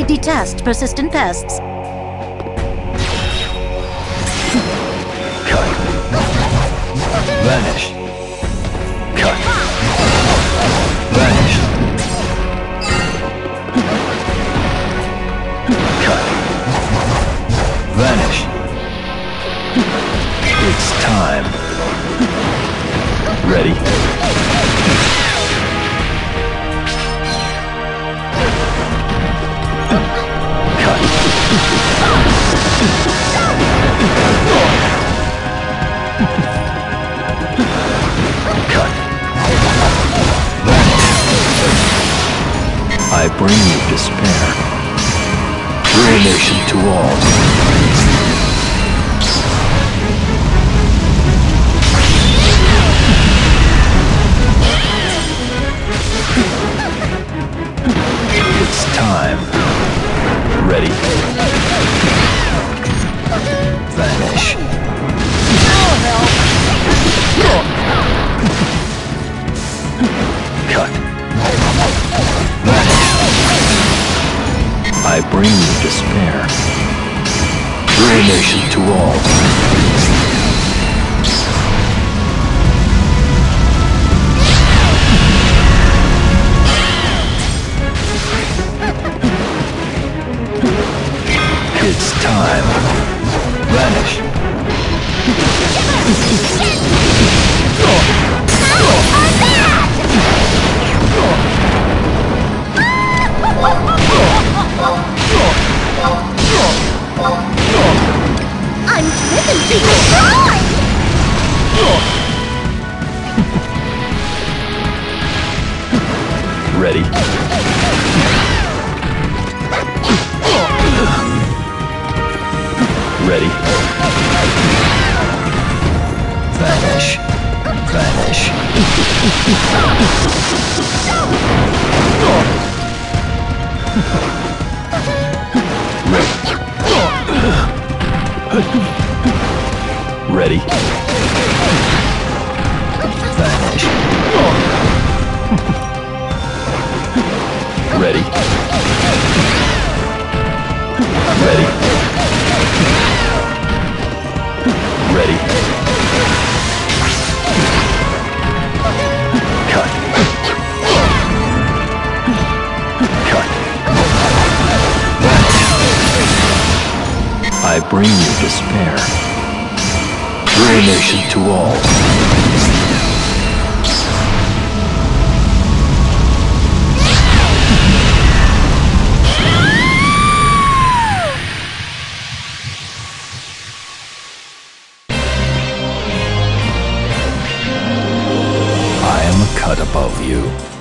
detest persistent pests. Cut. Vanish. Cut. Vanish. Cut. Vanish. It's time. Ready? I bring you despair. Ruination to all. It's time. Ready? I bring you despair. Ruination to all. It's time. Vanish. Ready? Ready? Vanish. Vanish. I bring you despair. Ruination to all. I am a cut above you.